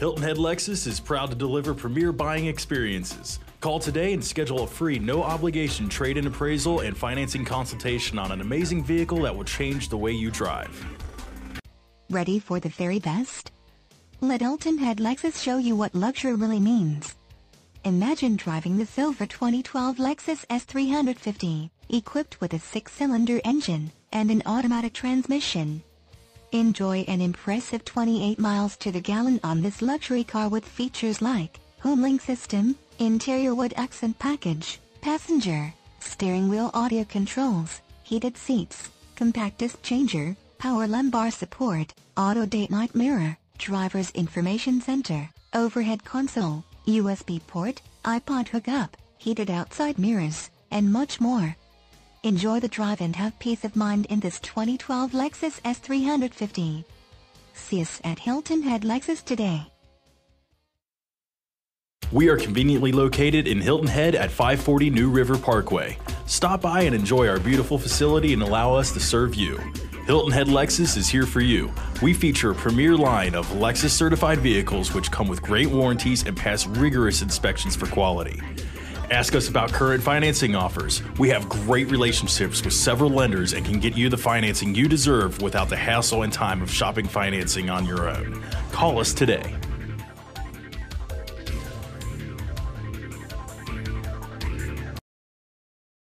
Hilton Head Lexus is proud to deliver premier buying experiences. Call today and schedule a free, no obligation trade in appraisal and financing consultation on an amazing vehicle that will change the way you drive. Ready for the very best? Let Hilton Head Lexus show you what luxury really means. Imagine driving the silver 2012 Lexus ES350, equipped with a six-cylinder engine and an automatic transmission. Enjoy an impressive 28 miles to the gallon on this luxury car with features like HomeLink system, interior wood accent package, passenger, steering wheel audio controls, heated seats, compact disc changer, power lumbar support, auto day night mirror, driver's information center, overhead console, USB port, iPod hookup, heated outside mirrors, and much more. Enjoy the drive and have peace of mind in this 2012 Lexus ES350. See us at Hilton Head Lexus today. We are conveniently located in Hilton Head at 540 New River Parkway. Stop by and enjoy our beautiful facility and allow us to serve you. Hilton Head Lexus is here for you. We feature a premier line of Lexus certified vehicles which come with great warranties and pass rigorous inspections for quality. Ask us about current financing offers. We have great relationships with several lenders and can get you the financing you deserve without the hassle and time of shopping financing on your own. Call us today.